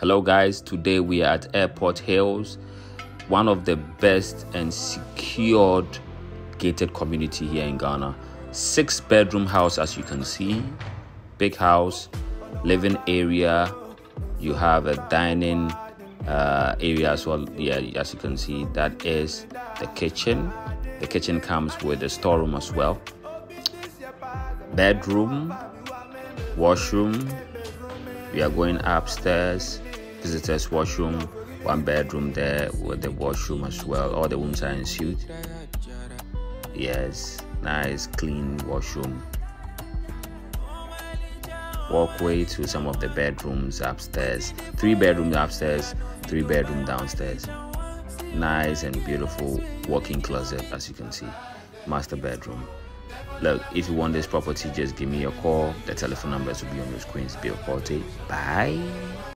Hello, guys. Today we are at Airport Hills, one of the best and secured gated community here in Ghana. Six bedroom house, as you can see, big house, living area. You have a dining uh, area as well. Yeah, as you can see, that is the kitchen. The kitchen comes with a storeroom as well. Bedroom, washroom. We are going upstairs visitors washroom one bedroom there with the washroom as well. All the rooms are en-suite. Yes nice clean washroom. Walkway to some of the bedrooms upstairs. Three bedrooms upstairs three bedroom downstairs. Nice and beautiful walk-in closet as you can see. Master bedroom look if you want this property just give me a call. The telephone numbers will be on your screens Billcotey bye